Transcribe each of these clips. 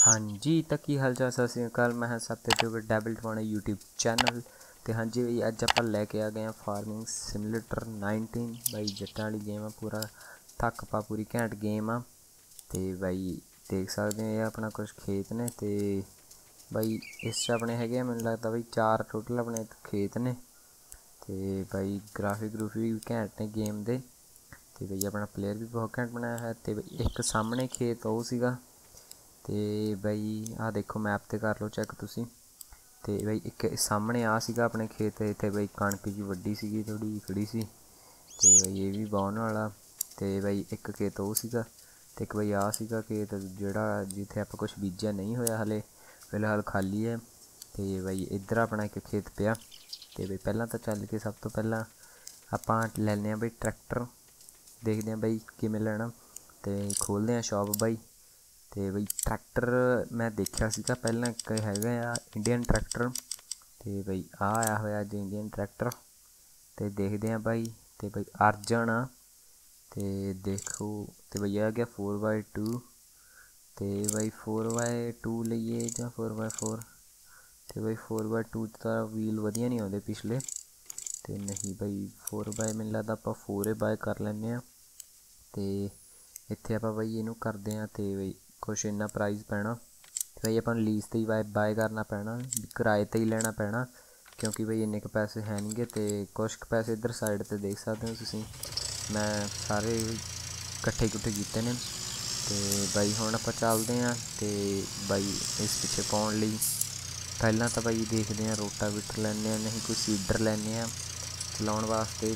ਹਾਂਜੀ, ਤਾਂ ਕੀ ਹਾਲ ਚਾਲ ਸਤਿ ਸ਼੍ਰੀ ਅਕਾਲ, ਮੈਂ ਹਾਂ Satjot double Tiwana YouTube channel ਤੇ ਹਾਂਜੀ ਬਈ ਅੱਜ ਆਪਾਂ ਲੈ ਕੇ ਆ ਗਏ ਆ ਫਾਰਮਿੰਗ ਸਿਮੂਲੇਟਰ 19 ਬਾਈ ਜੱਟਾਂ ਵਾਲੀ ਗੇਮ ਆ, ਪੂਰਾ ਥੱਕ ਪਾ, ਪੂਰੀ ਘੈਂਟ ਗੇਮ ਆ। ਤੇ ਬਾਈ ਦੇਖ ਸਕਦੇ ਹੋ ਇਹ ਆਪਣਾ ਕੁਝ ਖੇਤ ਨੇ ਤੇ ਬਾਈ ਇਸ 'ਚ ਆਪਣੇ ਹੈਗੇ ਆ, ਮੈਨੂੰ ਲੱਗਦਾ ਬਈ ਚਾਰ ਟੋਟਲ ਆਪਣੇ ਖੇਤ ਨੇ। ਤੇ ਬਾਈ ਗ੍ਰਾਫਿਕ ਗਰੂਫੀ ਵੀ ਘੈਂਟ ਨੇ ਗੇਮ ਦੇ। ਤੇ ਬਈ ਆਪਣਾ ਪਲੇਅਰ ਵੀ ਬਹੁਤ ਘੈਂਟ ਬਣਾਇਆ ਹੈ ਤੇ ਇੱਕ ਸਾਹਮਣੇ ਖੇਤ ਉਹ ਸੀਗਾ। ਤੇ ਬਈ ਆਹ ਦੇਖੋ ਮੈਪ ਤੇ ਕਰ ਲਓ ਚੈੱਕ ਤੁਸੀਂ। ਤੇ ਬਈ ਇੱਕ ਸਾਹਮਣੇ ਆ ਸੀਗਾ ਆਪਣੇ ਖੇਤ ਇੱਥੇ ਬਈ ਕਣਕ ਜੀ ਵੱਡੀ ਸੀਗੀ ਥੋੜੀ ਖੜੀ ਸੀ। ਤੇ ਬਈ ਇਹ ਵੀ ਬਾਉਣ ਵਾਲਾ। ਤੇ ਬਈ ਇੱਕ ਖੇਤ ਉਹ ਸੀਗਾ ਤੇ ਇੱਕ ਬਈ ਆ ਸੀਗਾ ਖੇਤ ਜਿਹੜਾ ਜਿੱਥੇ ਆਪਾਂ ਕੁਝ ਬੀਜਿਆ ਨਹੀਂ ਹੋਇਆ ਹਲੇ, ਫਿਲਹਾਲ ਖਾਲੀ ਹੈ। ਤੇ ਬਈ ਇੱਧਰ ਆਪਣਾ ਇੱਕ ਖੇਤ ਪਿਆ। ਤੇ ਬਈ ਪਹਿਲਾਂ ਤਾਂ ਚੱਲ ਕੇ ਸਭ ਤੋਂ ਪਹਿਲਾਂ ਆਪਾਂ ਲੈਣੇ ਆ ਬਈ ਟਰੈਕਟਰ ਦੇਖਦੇ ਆ ਬਈ ਕਿਵੇਂ ਲੈਣਾ। ਤੇ ਖੋਲਦੇ ਆ ਸ਼ਾਪ ਬਾਈ। ਤੇ ਬਈ ਟਰੈਕਟਰ ਮੈਂ ਦੇਖਿਆ ਸੀਗਾ, ਪਹਿਲਾਂ ਇੱਕ ਹੈਗਾ ਆ ਇੰਡੀਅਨ ਟਰੈਕਟਰ ਤੇ ਬਈ ਆ ਆਇਆ ਹੋਇਆ ਜੀ ਇੰਡੀਅਨ ਟਰੈਕਟਰ ਤੇ ਦੇਖਦੇ ਆ ਬਾਈ ਤੇ ਬਈ ਅਰਜਨ ਆ ਤੇ ਦੇਖੋ ਤੇ ਬਈ ਆ ਗਿਆ 4x2 ਤੇ ਬਈ 4x2 ਲਈਏ ਜਾਂ 4x4 ਤੇ ਬਈ 4x2 ਤਾਂ ਵੀਲ ਵਧੀਆ ਨਹੀਂ ਆਉਂਦੇ ਪਿਛਲੇ ਤੇ ਨਹੀਂ ਬਈ 4x ਮੈਨੂੰ ਲੱਗਦਾ ਆਪਾਂ 4 ਬਾਏ ਕਰ ਲੈਂਦੇ ਆ ਤੇ ਇੱਥੇ ਆਪਾਂ ਬਈ ਇਹਨੂੰ ਕਰਦੇ ਆ ਤੇ ਬਈ ਕੁਛ ਇੰਨਾ ਪ੍ਰਾਈਸ ਪੈਣਾ। ਤੇ ਬਈ ਆਪਾਂ ਨੂੰ ਲੀਜ਼ ਤੇ ਹੀ ਬਾਏ ਕਰਨਾ ਪੈਣਾ, ਕਿਰਾਏ ਤੇ ਹੀ ਲੈਣਾ ਪੈਣਾ, ਕਿਉਂਕਿ ਬਈ ਇੰਨੇ ਕੁ ਪੈਸੇ ਹੈ ਨਹੀਂਗੇ ਤੇ ਕੁਛ ਕੁ ਪੈਸੇ ਇੱਧਰ ਸਾਈਡ ਤੇ ਦੇਖ ਸਕਦੇ ਹੋ ਤੁਸੀਂ। ਮੈਂ ਸਾਰੇ ਇਕੱਠੇ ਇਕੱਠੇ ਕੀਤੇ ਨੇ ਤੇ ਬਾਈ ਹੁਣ ਆਪਾਂ ਚੱਲਦੇ ਆਂ ਤੇ ਬਾਈ ਇਸ ਪਿੱਛੇ ਪਾਉਣ ਲਈ। ਪਹਿਲਾਂ ਤਾਂ ਬਾਈ ਦੇਖਦੇ ਆਂ ਰੋਟਾਵੀਟਰ ਲੈਣੇ ਆ ਨਹੀਂ ਕੋਈ ਸੀਡਰ ਲੈਣੇ ਆ ਚਲਾਉਣ ਵਾਸਤੇ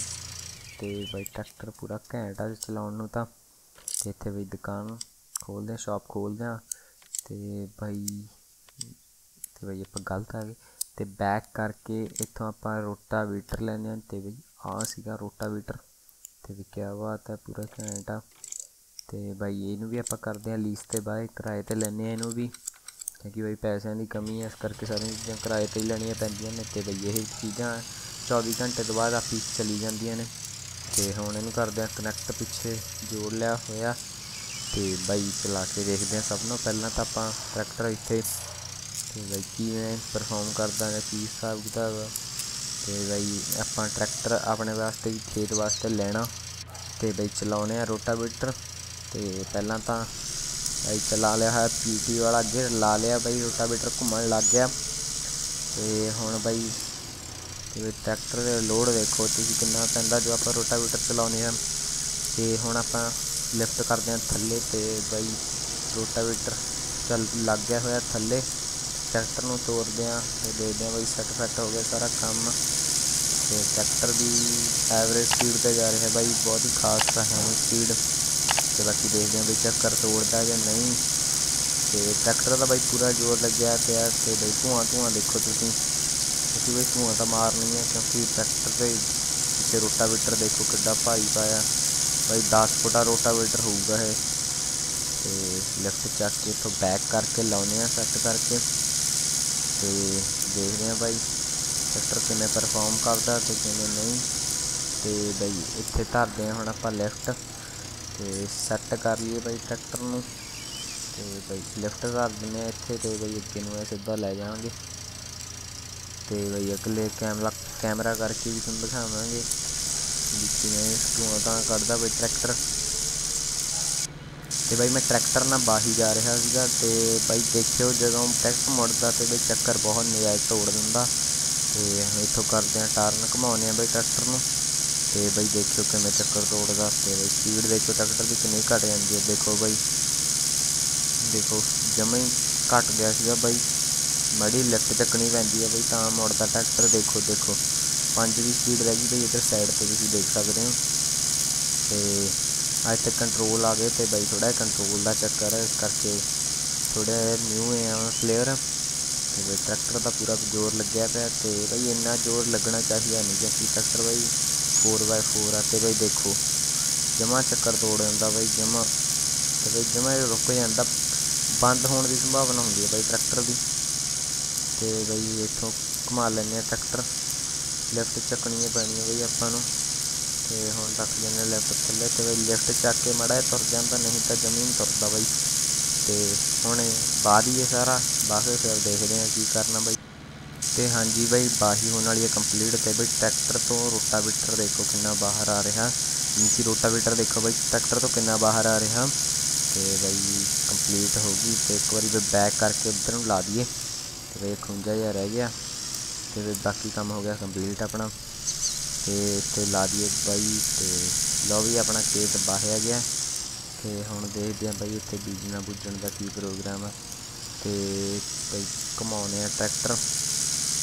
ਤੇ ਬਾਈ ਟਰੈਕਟਰ ਪੂਰਾ ਘੈਂਟ ਆ ਚਲਾਉਣ ਨੂੰ ਤਾਂ ਇੱਥੇ ਬਈ ਦੁਕਾਨ ਖੋਲਦੇ ਆ ਸ਼ਾਪ ਖੋਲਦੇ ਆ। ਤੇ ਬਾਈ ਤੇ ਬਾਈ ਆਪਾਂ ਗਲਤ ਆ ਗਏ। ਤੇ ਬੈਕ ਕਰਕੇ ਇੱਥੋਂ ਆਪਾਂ ਰੋਟਾ ਵੀਟਰ ਲੈਣੇ ਆ ਤੇ ਬਈ ਆ ਸੀਗਾ ਰੋਟਾ ਵੀਟਰ ਤੇ ਵੀ ਕਿਆ ਬਾਤ ਹੈ ਪੂਰਾ ਘੈਂਟ ਆ। ਤੇ ਬਾਈ ਇਹਨੂੰ ਵੀ ਆਪਾਂ ਕਰਦੇ ਆ ਲੀਸ ਤੇ ਬਾਏ ਕਿਰਾਏ ਤੇ ਲੈਣੇ ਆ ਇਹਨੂੰ ਵੀ। ਕਿਉਂਕਿ ਬਈ ਪੈਸਿਆਂ ਦੀ ਕਮੀ ਹੈ ਇਸ ਕਰਕੇ ਸਾਰੀਆਂ ਚੀਜ਼ਾਂ ਕਿਰਾਏ ਤੇ ਹੀ ਲੈਣੀਆਂ ਪੈਂਦੀਆਂ ਨੇ। ਤੇ ਬਈ ਇਹ ਚੀਜ਼ਾਂ 24 ਘੰਟੇ ਤੋਂ ਬਾਅਦ ਆਪੀ ਚਲੀ ਜਾਂਦੀਆਂ ਨੇ। ਤੇ ਹੁਣ ਇਹਨੂੰ ਕਰਦੇ ਆ ਕਨੈਕਟ ਪਿੱਛੇ, ਜੋੜ ਲਿਆ ਹੋਇਆ। ਤੇ ਬਾਈ ਚਲਾ ਕੇ ਦੇਖਦੇ ਆ ਸਭ ਨੂੰ। ਪਹਿਲਾਂ ਤਾਂ ਆਪਾਂ ਟਰੈਕਟਰ ਇੱਥੇ ਤੇ ਬਾਈ ਕਿਵੇਂ ਪਰਫਾਰਮ ਕਰਦਾ ਹੈ, ਕੀ ਹਿਸਾਬ ਕਿਤਾਬ ਤੇ ਬਾਈ ਆਪਾਂ ਟਰੈਕਟਰ ਆਪਣੇ ਵਾਸਤੇ ਵੀ ਖੇਤ ਵਾਸਤੇ ਲੈਣਾ। ਤੇ ਬਾਈ ਚਲਾਉਣੇ ਆ ਰੋਟਾਵੇਟਰ। ਤੇ ਪਹਿਲਾਂ ਤਾਂ ਬਾਈ ਚਲਾ ਲਿਆ ਹੈ ਪੀਟੀ ਵਾਲਾ ਅੱਗੇ ਲਾ ਲਿਆ ਬਾਈ, ਰੋਟਾਵੇਟਰ ਘੁੰਮਣ ਲੱਗ ਗਿਆ। ਤੇ ਹੁਣ ਬਾਈ ਤੇ ਟਰੈਕਟਰ ਦੇ ਲੋਡ ਦੇਖੋ, ਤੁਸੀਂ ਕਿੰਨਾ ਪੈਂਦਾ ਜੋ ਆਪਾਂ ਰੋਟਾਵੇਟਰ ਚਲਾਉਨੇ ਆ ਤੇ ਹੁਣ ਆਪਾਂ ਲਿਫਟ ਕਰਦੇ ਆ ਥੱਲੇ ਤੇ ਬਾਈ ਰੋਟਾਵੇਟਰ ਚੱਲ ਲੱਗ ਗਿਆ ਹੋਇਆ ਥੱਲੇ। ਟਰੈਕਟਰ ਨੂੰ ਤੋੜਦੇ ਆ ਤੇ ਦੇਖਦੇ ਹਾਂ ਬਾਈ ਸੈੱਟ ਫੈੱਟ ਹੋ ਗਿਆ ਸਾਰਾ ਕੰਮ। ਤੇ ਟਰੈਕਟਰ ਦੀ ਐਵਰੇਜ ਸਪੀਡ ਤੇ ਜਾ ਰਿਹਾ ਬਾਈ, ਬਹੁਤ ਹੀ ਖਾਸ ਤਾਂ ਹੈ ਨਹੀਂ ਸਪੀਡ ਤੇ ਬਾਕੀ ਦੇਖਦੇ ਹਾਂ ਬਈ ਚੱਕਰ ਤੋੜਦਾ ਜਾਂ ਨਹੀਂ। ਤੇ ਟਰੈਕਟਰ ਦਾ ਬਾਈ ਪੂਰਾ ਜ਼ੋਰ ਲੱਗਿਆ ਪਿਆ ਤੇ ਬਾਈ ਧੂਆਂ ਧੂਆਂ ਦੇਖੋ ਤੁਸੀਂ। ਕਿਉਂਕਿ ਬਈ ਧੂਆਂ ਤਾਂ ਮਾਰਨੀ ਹੈ, ਕਿਉਂਕਿ ਟਰੈਕਟਰ ਦੇ ਪਿੱਛੇ ਰੋਟਾਵੇਟਰ ਦੇਖੋ ਕਿੱਡਾ ਭਾਰੀ ਪਾਇਆ। ਬਾਈ 10 ਫੁੱਟਾ ਰੋਟਾਵੇਟਰ ਹੋਊਗਾ ਇਹ। ਤੇ ਲਿਫਟ ਚੱਕ ਕੇ ਇੱਥੋਂ ਬੈਕ ਕਰਕੇ ਲਾਉਨੇ ਆ ਸੈੱਟ ਕਰਕੇ। ਤੇ ਦੇਖਦੇ ਆ ਬਾਈ ਟਰੈਕਟਰ ਕਿਵੇਂ ਪਰਫਾਰਮ ਕਰਦਾ ਤੇ ਕਿਵੇਂ ਨਹੀਂ। ਤੇ ਬਾਈ ਇੱਥੇ ਧਰਦੇ ਆ ਹੁਣ ਆਪਾਂ ਲਿਫਟ। ਤੇ ਸੈੱਟ ਕਰ ਲਈਏ ਬਾਈ ਟਰੈਕਟਰ ਨੂੰ। ਤੇ ਬਾਈ ਲਿਫਟ ਕਰ ਦਿੰਦੇ ਆ ਇੱਥੇ ਤੇ ਬਾਈ ਅੱਗੇ ਨੂੰ ਇਹ ਸਿੱਧਾ ਲੈ ਜਾਵਾਂਗੇ। ਤੇ ਬਾਈ ਅਗਲੇ ਕੈਮਰਾ ਕੈਮਰਾ ਕਰਕੇ ਵੀ ਤੁਹਾਨੂੰ ਦਿਖਾਵਾਂਗੇ। ਵੀ ਕਿਵੇਂ ਧੂਆਂ ਤਾਂ ਕੱਢਦਾ ਬਈ ਟਰੈਕਟਰ ਤੇ ਬਾਈ ਮੈਂ ਟਰੈਕਟਰ ਨਾਲ ਬਾਹੀ ਜਾ ਰਿਹਾ ਸੀਗਾ ਤੇ ਬਾਈ ਦੇਖਿਓ ਜਦੋਂ ਟਰੈਕਟਰ ਮੁੜਦਾ ਤੇ ਬਈ ਚੱਕਰ ਬਹੁਤ ਨਜਾਇਜ਼ ਤੋੜ ਦਿੰਦਾ। ਤੇ ਇੱਥੋਂ ਕਰਦੇ ਆ ਟਰਨ ਘਮਾਉਂਦੇ ਆ ਬਈ ਟਰੈਕਟਰ ਨੂੰ। ਤੇ ਬਈ ਦੇਖਿਓ ਕਿਵੇਂ ਚੱਕਰ ਤੋੜਦਾ ਤੇ ਬਈ ਸਪੀਡ ਦੇਖੋ ਟਰੈਕਟਰ ਦੀ ਕਿੰਨੀ ਘਟ ਜਾਂਦੀ ਹੈ। ਦੇਖੋ ਬਾਈ, ਦੇਖੋ ਜਮਾ ਹੀ ਘਟ ਗਿਆ ਸੀਗਾ ਬਾਈ। ਮੜੀ ਲਿਫਟ ਚੱਕਣੀ ਪੈਂਦੀ ਹੈ ਬਈ ਤਾਂ ਮੁੜਦਾ ਟਰੈਕਟਰ ਦੇਖੋ ਦੇਖੋ। ਪੰਜ ਦੀ ਸਪੀਡ ਰਹਿ ਗਈ ਬਈ, ਇੱਧਰ ਸਾਈਡ ਤੇ ਤੁਸੀਂ ਦੇਖ ਸਕਦੇ ਹੋ। ਤੇ ਅੱਜ ਤੱਕ ਕੰਟਰੋਲ ਆ ਗਏ ਤੇ ਬਾਈ ਥੋੜਾ ਕੰਟਰੋਲ ਦਾ ਚੱਕਰ ਇਸ ਕਰਕੇ ਥੋੜਾ ਨਿਊ ਹੈ ਫਲੇਅਰ ਪਲੇਅਰ ਤੇ ਟਰੈਕਟਰ ਦਾ ਪੂਰਾ ਜ਼ੋਰ ਲੱਗਿਆ ਪਿਆ ਤੇ ਬਈ ਇੰਨਾ ਜ਼ੋਰ ਲੱਗਣਾ ਚਾਹੀਦਾ ਨਹੀਂ ਕਿ ਟਰੈਕਟਰ ਬਾਈ 4x4 ਆ ਤੇ ਬਈ ਦੇਖੋ, ਜਮਾ ਚੱਕਰ ਤੋੜ ਜਾਂਦਾ ਬਈ, ਜਮਾ ਤੇ ਬਾਈ ਜਮਾ ਰੁਕ ਜਾਂਦਾ, ਬੰਦ ਹੋਣ ਦੀ ਸੰਭਾਵਨਾ ਹੁੰਦੀ ਹੈ ਬਈ ਟਰੈਕਟਰ ਦੀ। ਤੇ ਬਈ ਇੱਥੋਂ ਘੁਮਾ ਲੈਂਦੇ ਆ ਟਰੈਕਟਰ ਲਿਫਟ ਚੱਕਣੀ ਪੈਣੀ ਹੈ ਬਾਈ ਆਪਾਂ ਨੂੰ। ਤੇ ਹੁਣ ਰੱਖ ਜਾਂਦੇ ਲਿਫਟ ਥੱਲੇ ਤੇ ਬਈ ਲਿਫਟ ਚੱਕ ਕੇ ਮੜਾ ਤੁਰ ਜਾਂਦਾ, ਨਹੀਂ ਤਾਂ ਜ਼ਮੀਨ ਤੁਰਦਾ ਬਈ। ਤੇ ਹੁਣ ਬਾਅਦ ਹੀ ਇਹ ਸਾਰਾ ਬਾਅਦ ਫਿਰ ਦੇਖਦੇ ਹਾਂ ਕੀ ਕਰਨਾ ਬਈ। ਤੇ ਹਾਂਜੀ ਬਈ, ਬਾਹੀ ਹੋਣ ਵਾਲੀ ਹੈ ਕੰਪਲੀਟ ਤੇ ਬਈ ਟਰੈਕਟਰ ਤੋਂ ਰੋਟਾਵੀਟਰ ਦੇਖੋ ਕਿੰਨਾ ਬਾਹਰ ਆ ਰਿਹਾ। ਨੀਚੀ ਰੋਟਾਵੀਟਰ ਦੇਖੋ ਬਾਈ, ਟਰੈਕਟਰ ਤੋਂ ਕਿੰਨਾ ਬਾਹਰ ਆ ਰਿਹਾ। ਤੇ ਬਈ ਕੰਪਲੀਟ ਹੋ ਗਈ ਤੇ ਇੱਕ ਵਾਰੀ ਬਈ ਬੈਕ ਕਰਕੇ ਇੱਧਰ ਨੂੰ ਲਾ ਦਈਏ। ਤੇ ਬਈ ਖੁੰਝਾ ਜਿਹਾ ਰਹਿ ਗਿਆ। ਤੇ ਬਾਕੀ ਕੰਮ ਹੋ ਗਿਆ ਕੰਪਲੀਟ ਆਪਣਾ। ਤੇ ਇੱਥੇ ਲਾ ਦਈਏ ਬਾਈ ਤੇ ਲਓ ਵੀ ਆਪਣਾ ਖੇਤ ਬਾਹਿਆ ਗਿਆ। ਤੇ ਹੁਣ ਦੇਖਦੇ ਆਂ ਬਾਈ ਇੱਥੇ ਬੀਜਣਾ ਬੁੱਜਣ ਦਾ ਕੀ ਪ੍ਰੋਗਰਾਮ ਆ। ਤੇ ਬਈ ਘਮਾਉਨੇ ਆ ਟਰੈਕਟਰ।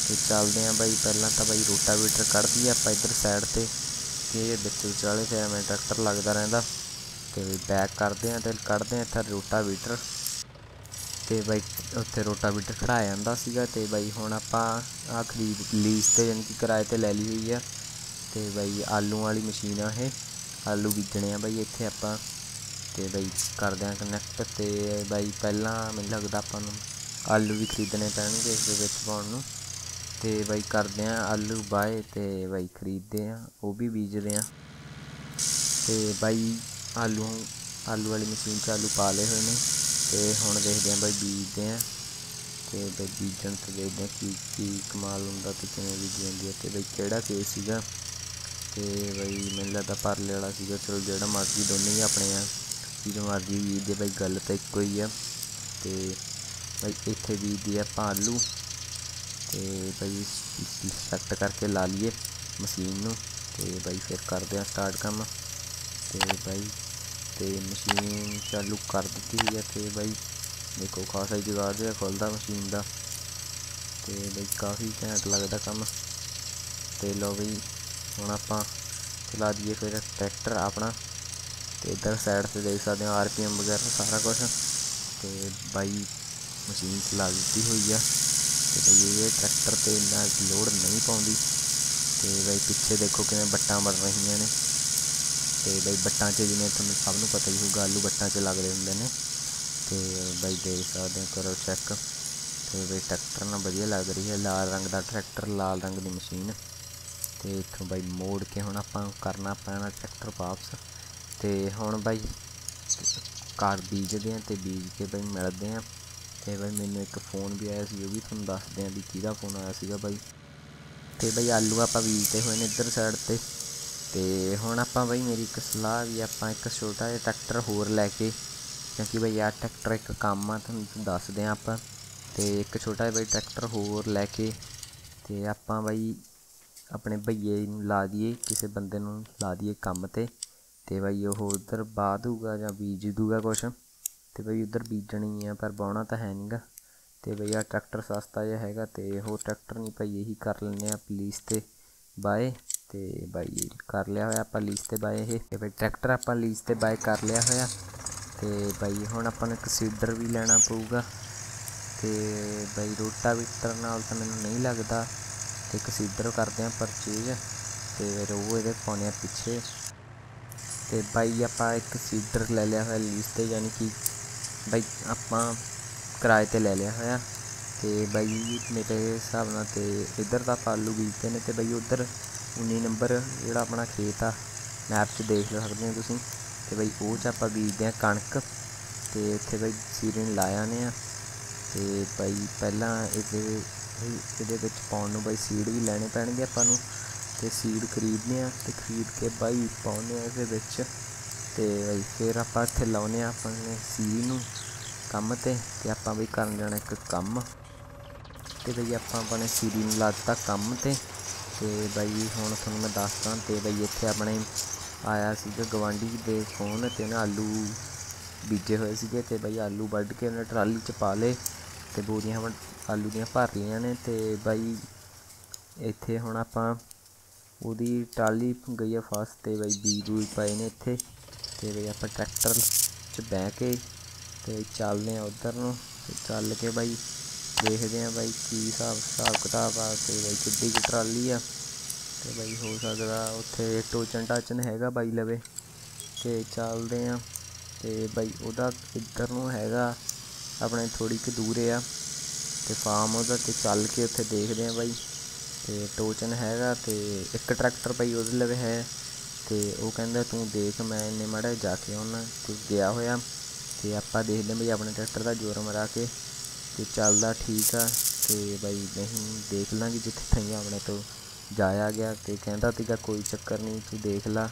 ਤੇ ਚੱਲਦੇ ਆਂ ਬਾਈ ਪਹਿਲਾਂ ਤਾਂ ਬਾਈ ਰੋਟਾਵੀਟਰ ਕੱਢਦੀ ਦਈਏ ਆਪਾਂ ਇੱਧਰ ਸਾਈਡ ਤੇ। ਕਿ ਵਿੱਚ ਵਿਚਾਲੇ ਤੇ ਐਵੇਂ ਟਰੈਕਟਰ ਲੱਗਦਾ ਰਹਿੰਦਾ। ਤੇ ਬੈਕ ਕਰਦੇ ਆਂ ਤੇ ਕੱਢਦੇ ਆਂ ਇੱਥੇ ਰੋਟਾਵੀਟਰ। ਤੇ ਬਾਈ ਉੱਥੇ ਰੋਟਾਵੀਟਰ ਖੜਾਇਆ ਜਾਂਦਾ ਸੀਗਾ ਤੇ ਬਾਈ ਹੁਣ ਆਪਾਂ ਆ ਖਰੀਦ ਲੀਜ਼ ਤੇ ਯਾਨੀ ਕਿ ਕਿਰਾਏ ਤੇ ਲੈ ਲਈ ਹੋਈ ਆ ਤੇ ਬਾਈ ਆਲੂ ਵਾਲੀ ਮਸ਼ੀਨ ਆ ਇਹ, ਆਲੂ ਬੀਜਣੇ ਆ ਬਾਈ ਇੱਥੇ ਆਪਾਂ ਤੇ ਬਾਈ ਕਰਦੇ ਆ ਕਨੈਕਟ ਤੇ ਬਾਈ ਪਹਿਲਾਂ ਮੈਨੂੰ ਲੱਗਦਾ ਆਪਾਂ ਨੂੰ ਆਲੂ ਵੀ ਖਰੀਦਣੇ ਪੈਣਗੇ ਇਸ ਦੇ ਵਿੱਚ ਪਾਉਣ ਨੂੰ। ਤੇ ਬਾਈ ਕਰਦੇ ਆ ਆਲੂ ਬਾਏ ਤੇ ਬਾਈ ਖਰੀਦਦੇ ਆ, ਉਹ ਵੀ ਬੀਜਦੇ ਆ। ਤੇ ਬਾਈ ਆਲੂ ਆਲੂ ਵਾਲੀ ਮਸ਼ੀਨ 'ਚ ਆਲੂ ਪਾ ਲਏ ਹੋਏ ਨੇ। ਤੇ ਹੁਣ ਦੇਖਦੇ ਆ ਬਾਈ ਬੀਜਦੇ ਆ ਤੇ ਬਾਈ ਬੀਜਣ ਤੇ ਦੇਖਦੇ ਆ ਕੀ ਕੀ ਕਮਾਲ ਹੁੰਦਾ ਤੇ ਕਿਵੇਂ ਬੀਜੀ ਜਾਂਦੀ ਹੈ। ਤੇ ਬਾਈ ਕਿਹੜਾ ਕੇਸ ਸੀਗਾ? ਤੇ ਬਾਈ ਮੈਨੂੰ ਲੱਗਦਾ ਪਰਲੇ ਵਾਲਾ ਸੀਗਾ। ਚਲੋ ਜਿਹੜਾ ਮਰਜ਼ੀ ਦੋਨੇ ਹੀ ਆਪਣੇ ਆ। ਜਦੋਂ ਮਰਜ਼ੀ ਬੀਜਦੇ ਬਾਈ, ਗੱਲ ਤਾਂ ਇੱਕੋ ਹੀ ਆ। ਤੇ ਬਾਈ ਇੱਥੇ ਬੀਜਦੇ ਆਪਾਂ ਆਲੂ ਤੇ ਬਾਈ ਸੈੱਟ ਕਰਕੇ ਲਾ ਲਈਏ ਮਸ਼ੀਨ ਨੂੰ। ਤੇ ਬਾਈ ਫਿਰ ਕਰਦੇ ਆ ਸਟਾਰਟ ਕੰਮ। ਤੇ ਬਾਈ ਤੇ ਮਸ਼ੀਨ ਚਾਲੂ ਕਰ ਦਿੱਤੀ ਹੋਈ ਹੈ ਤੇ ਬਾਈ। ਦੇਖੋ, ਖਾਸਾ ਹੀ ਜੁਗਾੜ ਜਿਹਾ ਖੁੱਲਦਾ ਮਸ਼ੀਨ ਦਾ। ਤੇ ਬਈ ਕਾਫੀ ਘੈਂਟ ਲੱਗਦਾ ਕੰਮ। ਤੇ ਲੋ ਬਈ, ਹੁਣ ਆਪਾਂ ਚਲਾ ਦਈਏ ਫਿਰ ਟਰੈਕਟਰ ਆਪਣਾ। ਤੇ ਇੱਧਰ ਸਾਈਡ ਤੇ ਦੇਖ ਸਕਦੇ ਹੋ ਆਰਪੀਐਮ ਵਗੈਰਾ ਸਾਰਾ ਕੁਝ ਤੇ ਬਾਈ ਮਸ਼ੀਨ ਚਲਾ ਦਿੱਤੀ ਹੋਈ ਆ। ਤੇ ਬਈ ਇਹ ਟਰੈਕਟਰ ਤੇ ਇੰਨਾ ਲੋਡ ਨਹੀਂ ਪਾਉਂਦੀ। ਤੇ ਬਈ ਪਿੱਛੇ ਦੇਖੋ ਕਿਵੇਂ ਬੱਟਾਂ ਬਣ ਰਹੀਆਂ ਨੇ। ਅਤੇ ਬਈ ਵੱਟਾਂ 'ਚ ਜਿਵੇਂ ਤੁਹਾਨੂੰ ਸਭ ਨੂੰ ਪਤਾ ਹੀ ਹੋਊਗਾ, ਆਲੂ ਬੱਟਾਂ 'ਚ ਲੱਗਦੇ ਹੁੰਦੇ ਨੇ। ਅਤੇ ਬਾਈ ਦੇਖ ਸਕਦੇ ਹੋ, ਕਰੋ ਚੈੱਕ ਅਤੇ ਬਈ ਟਰੈਕਟਰ ਨਾਲ ਵਧੀਆ ਲੱਗ ਰਹੀ ਹੈ, ਲਾਲ ਰੰਗ ਦਾ ਟਰੈਕਟਰ, ਲਾਲ ਰੰਗ ਦੀ ਮਸ਼ੀਨ। ਤੇ ਇੱਥੋਂ ਬਾਈ ਮੋੜ ਕੇ ਹੁਣ ਆਪਾਂ ਕਰਨਾ ਪੈਣਾ ਟਰੈਕਟਰ ਵਾਪਸ। ਤੇ ਹੁਣ ਬਾਈ ਕਾਰ ਬੀਜਦੇ ਆ ਤੇ ਬੀਜ ਕੇ ਬਾਈ ਮਿਲਦੇ ਆ ਤੇ ਬਾਈ ਮੈਨੂੰ ਇੱਕ ਫੋਨ ਵੀ ਆਇਆ ਸੀ, ਉਹ ਵੀ ਤੁਹਾਨੂੰ ਦੱਸਦੇ ਆ ਵੀ ਕਿਹਦਾ ਫੋਨ ਆਇਆ ਸੀਗਾ ਬਾਈ। ਤੇ ਬਾਈ ਆਲੂ ਆਪਾਂ ਬੀਜਦੇ ਹੋਏ ਨੇ ਇੱਧਰ ਸਾਈਡ ਤੇ। ਤੇ ਹੁਣ ਆਪਾਂ ਬਾਈ ਮੇਰੀ ਇੱਕ ਸਲਾਹ ਵੀ ਆਪਾਂ ਇੱਕ ਛੋਟਾ ਜਿਹਾ ਟਰੈਕਟਰ ਹੋਰ ਲੈ ਕੇ, ਕਿਉਂਕਿ ਬਈ ਆਹ ਟਰੈਕਟਰ ਇੱਕ ਕੰਮ ਆ, ਤੁਹਾਨੂੰ ਦੱਸਦੇ ਆ ਆਪਾਂ। ਤੇ ਇੱਕ ਛੋਟਾ ਜਿਹਾ ਬਈ ਟਰੈਕਟਰ ਹੋਰ ਲੈ ਕੇ ਤੇ ਆਪਾਂ ਬਾਈ ਆਪਣੇ ਭਈਏ ਨੂੰ ਲਾ ਦਈਏ, ਕਿਸੇ ਬੰਦੇ ਨੂੰ ਲਾ ਦਈਏ ਕੰਮ ਤੇ। ਤੇ ਬਾਈ ਉਹ ਉਧਰ ਬਾਹ ਦੂਗਾ ਜਾਂ ਬੀਜ ਦੂਗਾ ਕੁਛ। ਤੇ ਬਈ ਉਧਰ ਬੀਜਣੀ ਆ, ਪਰ ਬਾਉਣਾ ਤਾਂ ਹੈ ਨਹੀਂਗਾ ਤੇ ਬਈ ਆ ਟਰੈਕਟਰ ਸਸਤਾ ਜਿਹਾ ਹੈਗਾ ਤੇ ਉਹ ਟਰੈਕਟਰ ਨਹੀਂ ਭਾਈ ਇਹੀ ਕਰ ਲੈਂਦੇ ਆ ਪਲੀਸ ਤੇ ਬਾਏ। ਤੇ ਬਾਈ ਕਰ ਲਿਆ ਹੋਇਆ ਆਪਾਂ ਲੀਜ ਤੇ ਬਾਏ ਇਹ। ਤੇ ਬਈ ਟਰੈਕਟਰ ਆਪਾਂ ਲੀਜ ਤੇ ਬਾਏ ਕਰ ਲਿਆ ਹੋਇਆ। ਤੇ ਬਾਈ ਹੁਣ ਆਪਾਂ ਨੂੰ ਇੱਕ ਸੀਡਰ ਵੀ ਲੈਣਾ ਪਊਗਾ। ਤੇ ਬਾਈ ਰੋਟਾਵੀਟਰ ਨਾਲ ਤਾਂ ਮੈਨੂੰ ਨਹੀਂ ਲੱਗਦਾ। ਤੇ ਇੱਕ ਸੀਡਰ ਕਰਦੇ ਆ ਪਰਚੇਜ ਤੇ ਫਿਰ ਉਹ ਇਹਦੇ ਪਾਉਣੇ ਆ ਪਿੱਛੇ। ਤੇ ਬਾਈ ਆਪਾਂ ਇੱਕ ਸੀਡਰ ਲੈ ਲਿਆ ਹੋਇਆ ਲੀਜ ਤੇ, ਯਾਨੀ ਕਿ ਬਾਈ ਆਪਾਂ ਕਿਰਾਏ ਤੇ ਲੈ ਲਿਆ ਹੋਇਆ। ਤੇ ਬਾਈ ਮੇਰੇ ਹਿਸਾਬ ਨਾਲ ਤੇ ਇੱਧਰ ਦਾ ਆਲੂ ਬੀਜਦੇ ਨੇ ਤੇ ਬਾਈ ਉਧਰ 19 ਨੰਬਰ ਜਿਹੜਾ ਆਪਣਾ ਖੇਤ ਆ ਮੈਪ 'ਚ ਦੇਖ ਸਕਦੇ ਹੋ ਤੁਸੀਂ। ਤੇ ਬਈ ਉਹ 'ਚ ਆਪਾਂ ਬੀਜਦੇ ਆ ਕਣਕ ਤੇ ਇੱਥੇ ਬਾਈ ਸੀਰਨ ਲਾਇਆ ਨੇ ਆ ਤੇ ਬਈ ਪਹਿਲਾਂ ਇਹਦੇ ਇਹਦੇ ਵਿੱਚ ਪਾਉਣ ਨੂੰ ਬਾਈ ਸੀਡ ਵੀ ਲੈਣੇ ਪੈਣਗੇ ਆਪਾਂ ਨੂੰ। ਤੇ ਸੀਡ ਖਰੀਦਨੇ ਆ ਤੇ ਖਰੀਦ ਕੇ ਬਾਈ ਪਾਉਨੇ ਆ ਇਹਦੇ ਵਿੱਚ। ਤੇ ਬਾਈ ਫਿਰ ਆਪਾਂ ਇੱਥੇ ਲਾਉਨੇ ਆ ਆਪਣੇ ਸੀ ਨੂੰ ਕੰਮ ਤੇ ਤੇ ਆਪਾਂ ਬਈ ਕਰਨ ਜਾਣਾ ਇੱਕ ਕੰਮ। ਤੇ ਬਈ ਆਪਾਂ ਆਪਣੇ ਸੀਰੀ ਨੂੰ ਲਾਤਾ ਕੰਮ ਤੇ। ਤੇ ਬਾਈ ਹੁਣ ਤੁਹਾਨੂੰ ਮੈਂ ਦੱਸਦਾ ਤੇ ਬਈ ਇੱਥੇ ਆਪਣੇ ਆਇਆ ਸੀਗਾ ਗਵਾਂਢੀ ਦੇ ਫੋਨ ਤੇ ਨਾ ਆਲੂ ਬੀਜੇ ਹੋਏ ਸੀਗੇ ਤੇ ਬਾਈ ਆਲੂ ਵੱਢ ਕੇ ਉਹਨੇ ਟਰਾਲੀ 'ਚ ਪਾ ਲਏ ਤੇ ਬੋਰੀਆਂ ਹੁਣ ਆਲੂ ਦੀਆਂ ਭਰ ਲਈਆਂ ਨੇ ਤੇ ਬਾਈ ਇੱਥੇ ਹੁਣ ਆਪਾਂ ਉਹਦੀ ਟਰਾਲੀ ਗਈ ਆ ਫਸ ਤੇ ਬਈ ਬੀਜ ਬੂਜ ਪਏ ਨੇ ਇੱਥੇ ਤੇ ਬਈ ਆਪਾਂ ਟਰੈਕਟਰ 'ਚ ਬਹਿ ਕੇ ਤੇ ਚੱਲਦੇ ਆ ਉਧਰ ਨੂੰ ਤੇ ਚੱਲ ਕੇ ਬਾਈ ਦੇਖਦੇ ਆ ਬਾਈ ਕੀ ਹਿਸਾਬ ਹਿਸਾਬ ਕਿਤਾਬ ਆ ਤੇ ਬਾਈ ਕਿੱਡੀ ਕੁ ਟਰਾਲੀ ਆ ਤੇ ਬਾਈ ਹੋ ਸਕਦਾ ਉੱਥੇ ਟੋਚਨ ਟਾਚਨ ਹੈਗਾ ਬਾਈ ਲਵੇ ਤੇ ਚੱਲਦੇ ਆ ਤੇ ਬਾਈ ਉਹਦਾ ਇੱਧਰ ਨੂੰ ਹੈਗਾ ਆਪਣੇ ਥੋੜੀ ਕੁ ਦੂਰ ਆ ਤੇ ਫਾਰਮ ਉਹਦਾ ਤੇ ਚੱਲ ਕੇ ਉੱਥੇ ਦੇਖਦੇ ਆ ਬਾਈ ਤੇ ਟੋਚਨ ਹੈਗਾ ਤੇ ਇੱਕ ਟਰੈਕਟਰ ਬਾਈ ਉਹਦੇ ਲਵੇ ਹੈ ਤੇ ਉਹ ਕਹਿੰਦਾ ਤੂੰ ਦੇਖ ਮੈਂ ਇੰਨੇ ਮਾੜਾ ਜਾ ਕੇ ਆਉਣਾ ਤੇ ਗਿਆ ਹੋਇਆ ਤੇ ਆਪਾਂ ਦੇਖਦੇ ਬਈ ਆਪਣੇ ਟਰੈਕਟਰ ਦਾ ਜ਼ੋਰ ਮਰਾ ਕੇ ਤੇ ਚੱਲਦਾ ਠੀਕ ਆ ਤੇ ਬਾਈ ਨਹੀਂ, ਦੇਖ ਲਾਂਗੇ ਜਿੱਥੇ ਥਈਆਂ ਆਪਣੇ ਤੋਂ ਜਾਇਆ ਗਿਆ ਤੇ ਕਹਿੰਦਾ ਤੀਗਾ ਕੋਈ ਚੱਕਰ ਨਹੀਂ ਤੂੰ ਦੇਖ ਲਾ,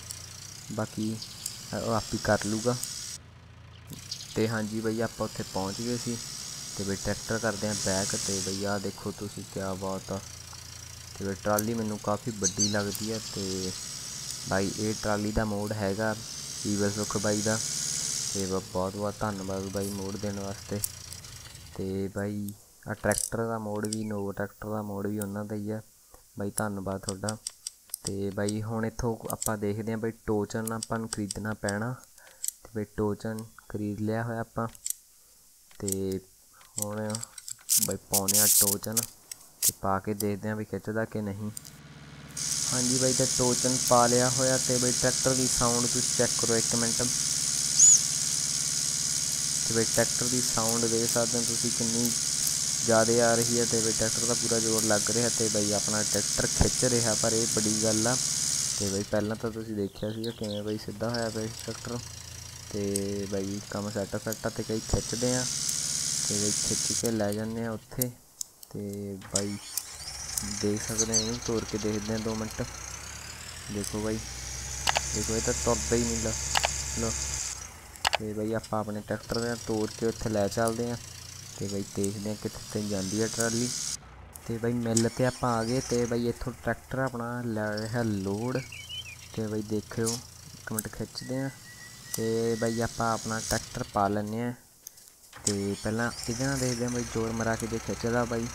ਬਾਕੀ ਉਹ ਆਪ ਹੀ ਕਰ ਲੂਗਾ ਤੇ ਹਾਂਜੀ ਬਈ ਆਪਾਂ ਉੱਥੇ ਪਹੁੰਚ ਗਏ ਸੀ ਤੇ ਬਈ ਟਰੈਕਟਰ ਕਰਦੇ ਆ ਬੈਕ ਤੇ ਬਈ ਆ ਦੇਖੋ ਤੁਸੀਂ ਕਿਆ ਬਾਤ ਆ। ਤੇ ਬਈ ਟਰਾਲੀ ਮੈਨੂੰ ਕਾਫੀ ਵੱਡੀ ਲੱਗਦੀ ਹੈ ਤੇ ਬਾਈ ਇਹ ਟਰਾਲੀ ਦਾ ਮੋਡ ਹੈਗਾ ਈਵਲ ਸੁਖ ਬਾਈ ਦਾ। ਤੇ ਬਹੁਤ ਬਹੁਤ ਧੰਨਵਾਦ ਬਾਈ ਮੋੜ ਦੇਣ ਵਾਸਤੇ। ਤੇ ਬਾਈ ਆ ਟਰੈਕਟਰ ਦਾ ਮੋਡ ਵੀ ਨੋਵੋ ਟਰੈਕਟਰ ਦਾ ਮੋਡ ਵੀ ਉਹਨਾਂ ਦਾ ਹੀ ਆ। ਬਾਈ ਧੰਨਵਾਦ ਤੁਹਾਡਾ। ਤੇ ਬਾਈ ਹੁਣ ਇੱਥੋਂ ਆਪਾਂ ਦੇਖਦੇ ਆਂ ਬਾਈ ਟੋਚਨ ਆਪਾਂ ਨੂੰ ਖਰੀਦਣਾ ਪੈਣਾ। ਤੇ ਬਾਈ ਟੋਚਨ ਖਰੀਦ ਲਿਆ ਹੋਇਆ ਆਪਾਂ। ਤੇ ਹੁਣ ਬਾਈ ਪਾਉਣੇ ਆ ਟੋਚਨ ਤੇ ਪਾ ਕੇ ਦੇਖਦੇ ਆਂ ਵੀ ਖਿੱਚਦਾ ਕਿ ਨਹੀਂ। ਹਾਂਜੀ ਬਾਈ ਤੇ ਟੋਚਨ ਪਾ ਲਿਆ ਹੋਇਆ ਤੇ ਬਾਈ ਟਰੈਕਟਰ ਦੀ ਸਾਊਂਡ ਤੁਸੀਂ ਚੈੱਕ ਕਰੋ ਇੱਕ ਮਿੰਟ। ਤੇ ਬਈ ਟਰੈਕਟਰ ਦੀ ਸਾਊਂਡ ਦੇਖ ਸਕਦੇ ਹੋ ਤੁਸੀਂ ਕਿੰਨੀ ਜ਼ਿਆਦਾ ਆ ਰਹੀ ਹੈ ਤੇ ਬਈ ਟਰੈਕਟਰ ਦਾ ਪੂਰਾ ਜ਼ੋਰ ਲੱਗ ਰਿਹਾ ਤੇ ਬਈ ਆਪਣਾ ਟਰੈਕਟਰ ਖਿੱਚ ਰਿਹਾ ਪਰ ਇਹ ਬੜੀ ਗੱਲ ਆ। ਤੇ ਬਈ ਪਹਿਲਾਂ ਤਾਂ ਤੁਸੀਂ ਦੇਖਿਆ ਸੀਗਾ ਕਿਵੇਂ ਬਈ ਸਿੱਧਾ ਹੋਇਆ ਪਿਆ ਟਰੈਕਟਰ। ਤੇ ਬਈ ਕੰਮ ਸੈੱਟ ਸੈੱਟ ਤੇ ਕਈ ਖਿੱਚਦੇ ਆ। ਤੇ ਬਈ ਖਿੱਚ ਕੇ ਲੈ ਜਾਂਦੇ ਆ ਉੱਥੇ। ਤੇ ਬਾਈ ਦੇਖ ਸਕਦੇ ਆ ਇਹਨੂੰ ਤੋੜ ਕੇ ਦੇਖਦੇ ਆ 2 ਮਿੰਟ। ਦੇਖੋ ਬਾਈ, ਦੇਖੋ ਇਹ ਤਾਂ ਤੁਰਦਾ ਹੀ ਨਹੀਂ ਲਾ ਲੋ ਤੇ ਬਈ ਆਪਾਂ ਆਪਣੇ ਟਰੈਕਟਰ ਦੇ ਤੋੜ ਕੇ ਉੱਥੇ ਲੈ ਚੱਲਦੇ ਆਂ ਤੇ ਬਈ ਦੇਖਦੇ ਆਂ ਕਿੱਥੇ ਤੇ ਜਾਂਦੀ ਹੈ ਟਰਾਲੀ। ਤੇ ਬਈ ਮਿਲ ਤੇ ਆਪਾਂ ਆ ਗਏ ਤੇ ਬਈ ਇੱਥੋਂ ਟਰੈਕਟਰ ਆਪਣਾ ਲੈ ਰਿਹਾ ਲੋਡ। ਤੇ ਬਈ ਦੇਖਿਓ, ਇੱਕ ਮਿੰਟ ਖਿੱਚਦੇ ਆਂ ਤੇ ਬਈ ਆਪਾਂ ਆਪਣਾ ਟਰੈਕਟਰ ਪਾ ਲੈਂਦੇ ਆਂ ਤੇ ਪਹਿਲਾਂ ਇਹਦੇ ਨਾਲ ਦੇਖਦੇ ਆਂ ਬਈ ਜੋਰ ਮਰਾ ਕੇ ਦੇ ਖਿੱਚਦਾ ਬਾਈ।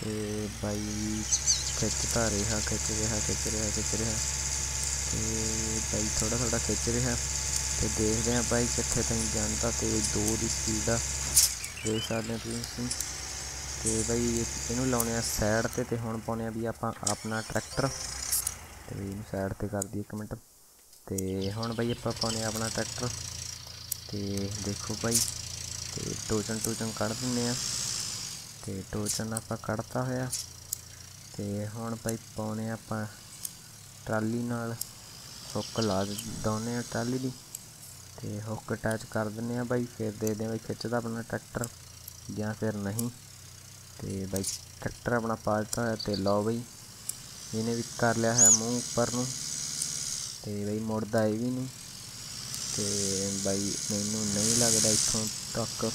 ਤੇ ਬਾਈ ਖਿੱਚਦਾ ਰਿਹਾ, ਖਿੱਚ ਰਿਹਾ ਖਿੱਚ ਰਿਹਾ ਖਿੱਚ ਰਿਹਾ। ਤੇ ਬਾਈ ਥੋੜਾ ਥੋੜਾ ਖਿੱਚ ਰਿਹਾ। ਤੇ ਦੇਖਦੇ ਆਂ ਬਾਈ ਕਿੱਥੇ ਤਾਈਂ ਜਾਂਦਾ ਤੇ ਦੋ ਦੀ ਸਪੀਡ ਆ। ਦੇਖ ਸਕਦੇ ਹੋ ਤੁਸੀਂ। ਤੇ ਬਾਈ ਇਹਨੂੰ ਲਾਉਣੇ ਆ ਸਾਈਡ ਤੇ ਤੇ ਹੁਣ ਪਾਉਣੇ ਆ ਵੀ ਆਪਾਂ ਆਪਣਾ ਟਰੈਕਟਰ ਤੇ ਵੀ ਇਹਨੂੰ ਸਾਈਡ ਤੇ ਕਰ ਦਈਏ ਇੱਕ ਮਿੰਟ। ਤੇ ਹੁਣ ਬਾਈ ਆਪਾਂ ਪਾਉਣੇ ਆ ਆਪਣਾ ਟਰੈਕਟਰ ਤੇ ਦੇਖੋ ਬਾਈ, ਤੇ ਟੋਚਨ ਟੋਚਨ ਕੱਢ ਦਿੰਨੇ ਆ। ਤੇ ਟੋਚਨ ਆਪਾਂ ਕੱਢਤਾ ਹੋਇਆ। ਤੇ ਹੁਣ ਬਾਈ ਪਾਉਣੇ ਆਪਾਂ ਟਰਾਲੀ ਨਾਲ। ਹੁੱਕ ਲਾ ਦਾਉਨੇ ਟਰਾਲੀ ਦੀ। ਤੇ ਹੁੱਕ ਅਟੈਚ ਕਰ ਦਿੰਨੇ ਆ ਬਾਈ, ਫਿਰ ਦੇਖਦੇ ਆ ਬਾਈ ਖਿੱਚਦਾ ਆਪਣਾ ਟਰੈਕਟਰ ਜਾਂ ਫਿਰ ਨਹੀਂ। ਤੇ ਬਾਈ ਟਰੈਕਟਰ ਆਪਣਾ ਪਾ ਦਿੱਤਾ ਹੋਇਆ ਤੇ ਲਓ ਬਾਈ, ਇਹਨੇ ਵੀ ਕਰ ਲਿਆ ਹੈ ਮੂੰਹ ਉੱਪਰ ਨੂੰ। ਤੇ ਬਾਈ ਮੁੜਦਾ ਇਹ ਵੀ ਨਹੀਂ। ਤੇ ਬਾਈ ਮੈਨੂੰ ਨਹੀਂ ਲੱਗਦਾ ਇੱਥੋਂ ਤੱਕ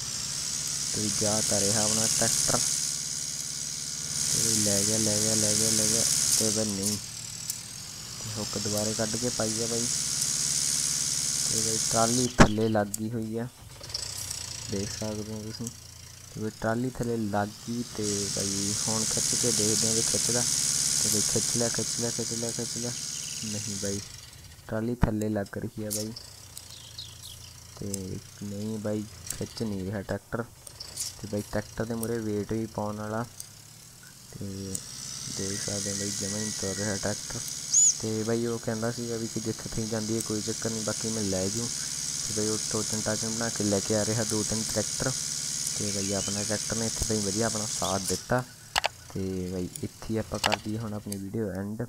ਤੇ ਜਾ ਤਾਂ ਰਿਹਾ ਆਪਣਾ ਟਰੈਕਟਰ। ਤੇ ਲੈ ਗਿਆ ਲੈ ਗਿਆ ਲੈ ਗਿਆ ਲੈ ਗਿਆ ਤੇ ਬਈ ਨਹੀਂ। ਹੁੱਕ ਦੁਬਾਰੇ ਕੱਢ ਕੇ ਪਾਈ ਆ ਬਾਈ। ਤੇ ਬਈ ਟਰਾਲੀ ਥੱਲੇ ਲੱਗ ਗਈ ਹੋਈ ਆ। ਦੇਖ ਸਕਦੇ ਹੋ ਤੁਸੀਂ। ਤੇ ਬਈ ਟਰਾਲੀ ਥੱਲੇ ਲੱਗ ਤੇ ਬਈ ਹੁਣ ਖਿੱਚ ਕੇ ਦੇਖਦੇ ਆ ਵੀ ਖਿੱਚਦਾ। ਤੇ ਬਈ ਖਿੱਚ ਲਿਆ ਖਿੱਚ ਲਿਆ ਖਿੱਚ ਲਿਆ ਖਿੱਚ ਲਿਆ। ਨਹੀਂ ਬਾਈ, ਟਰਾਲੀ ਥੱਲੇ ਲੱਗ ਰਹੀ ਆ ਬਾਈ। ਤੇ ਨਹੀਂ ਬਾਈ, ਖਿੱਚ ਨਹੀਂ ਰਿਹਾ ਟਰੈਕਟਰ। ਤੇ ਬਾਈ ਟਰੈਕਟਰ ਦੇ ਮੂਰੇ ਵੇਟ ਵੀ ਪਾਉਣ ਵਾਲਾ। ਤੇ ਦੇਖ ਸਕਦੇ ਹੋ ਬਾਈ ਜਮਾਂ ਤੁਰ ਰਿਹਾ ਟਰੈਕਟਰ। ਤੇ ਬਾਈ ਉਹ ਕਹਿੰਦਾ ਸੀਗਾ ਵੀ ਕਿ ਜਿੱਥੇ ਤੁਸੀਂ ਜਾਂਦੀ ਹੈ ਕੋਈ ਚੱਕਰ ਨਹੀਂ ਬਾਕੀ ਮੈਂ ਲੈ ਜੂ। ਤੇ ਬਾਈ ਉਹ ਟੋਚਨ ਟਾਚਨ ਬਣਾ ਕੇ ਲੈ ਕੇ ਆ ਰਿਹਾ ਦੋ ਤਿੰਨ ਟਰੈਕਟਰ। ਤੇ ਬਾਈ ਆਪਣਾ ਟਰੈਕਟਰ ਨੇ ਇੱਥੇ ਤਾਈਂ ਵਧੀਆ ਆਪਣਾ ਸਾਥ ਦਿੱਤਾ। ਤੇ ਬਾਈ ਇੱਥੇ ਆਪਾਂ ਕਰ ਦਈਏ ਹੁਣ ਆਪਣੀ ਵੀਡੀਓ ਐਂਡ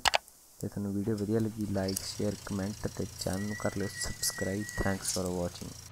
ਤੇ ਤੁਹਾਨੂੰ ਵੀਡੀਓ ਵਧੀਆ ਲੱਗੀ ਲਾਈਕ ਸ਼ੇਅਰ ਕਮੈਂਟ ਤੇ ਚੈਨਲ ਨੂੰ ਕਰ ਲਿਓ ਸਬਸਕ੍ਰਾਈਬ ਥੈਂਕਸ ਫॉर ਵਾਚਿੰਗ